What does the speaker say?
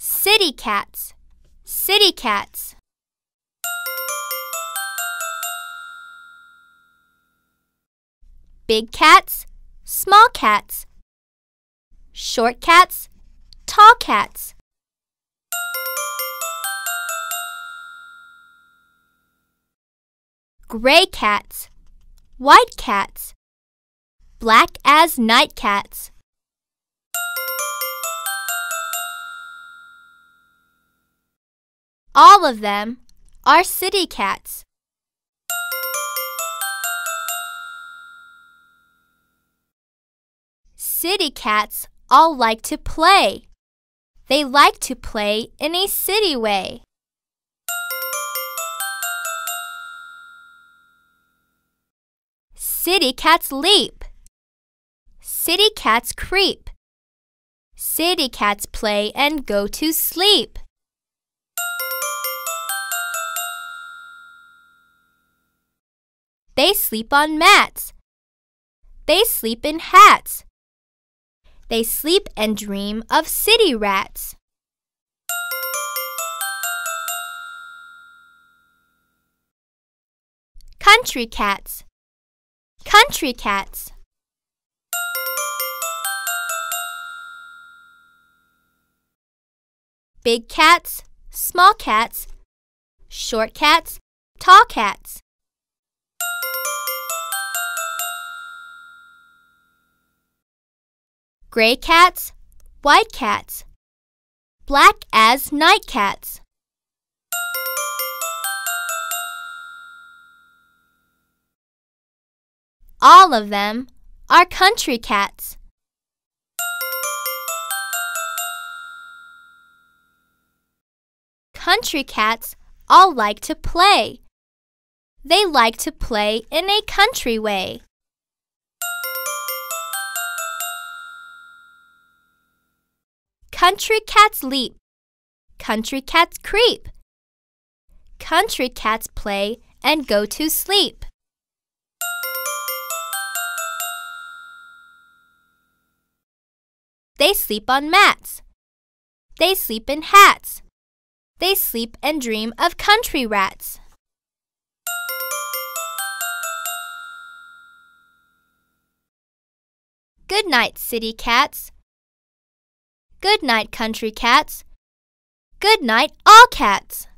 City cats. City cats. Big cats. Small cats. Short cats. Tall cats. Gray cats. White cats. Black as night cats. All of them are city cats. City cats all like to play. They like to play in a city way. City cats leap. City cats creep. City cats play and go to sleep. They sleep on mats. They sleep in hats. They sleep and dream of city rats. Country cats. Country cats. Big cats, small cats, short cats, tall cats. Gray cats, white cats, black as night cats. All of them are country cats. Country cats all like to play. They like to play in a country way. Country cats leap. Country cats creep. Country cats play and go to sleep. They sleep on mats. They sleep in hats. They sleep and dream of country rats. Good night, city cats. Good night, country cats. Good night, all cats.